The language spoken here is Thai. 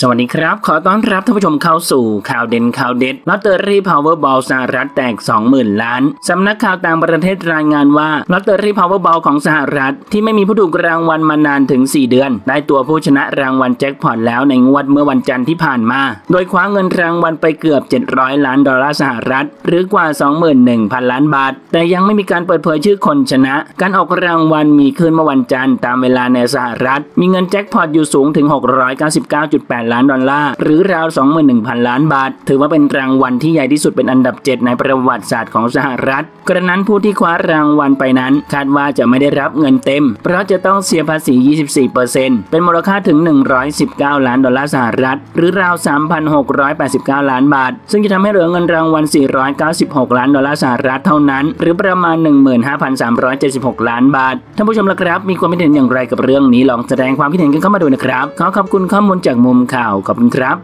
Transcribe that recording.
สวัสดีครับ ขอต้อนรับท่านผู้ชมเข้าสู่ข่าวเด่นข่าวเด็ดลอตเตอรี่พาวเวอร์บอลสหรัฐแตก 20,000 ล้าน สำนักข่าวต่างประเทศรายงานว่าลอตเตอรี่พาวเวอร์บอลของสหรัฐ ที่ไม่มีผู้ถูกรางวัลมานานถึง 4 เดือน ได้ตัวผู้ชนะรางวัลแจ็คพอตแล้วในงวดเมื่อวันจันทร์ที่ผ่านมา โดยคว้าเงินรางวัลไปเกือบ 700 ล้านดอลลาร์สหรัฐ หรือกว่า 21,000 ล้านบาท แต่ยังไม่มีการเปิดเผยชื่อคนชนะ การออกรางวัลมีขึ้นเมื่อวันจันทร์ตามเวลาในสหรัฐ มีเงินแจ็คพอตอยู่สูงถึง 699.8ล้านดอลลาร์ หรือราว 21,000 ล้านบาท ถือว่าเป็นรางวัลที่ใหญ่ที่สุดเป็นอันดับ 7 ในประวัติศาสตร์ของสหรัฐ กระนั้นผู้ที่คว้ารางวัลไปนั้น คาดว่าจะไม่ได้รับเงินเต็ม เพราะจะต้องเสียภาษี 24%เป็นมูลค่าถึง 119 ล้านดอลลาร์สหรัฐ หรือราว 3,689 ล้านบาท ซึ่งจะทำให้เหลือเงินรางวัล 496 ล้านดอลลาร์สหรัฐเท่านั้น หรือประมาณ 15,376 ล้านบาท ท่านผู้ชมละครับ มีความคิดเห็นอย่างไรกับเรื่องนี้ ลองแสดงความคิดเห็นกันเข้ามาดูนะครับ ขอขอบคุณข้อมูลจากมุมข่าวขอบคุณครับ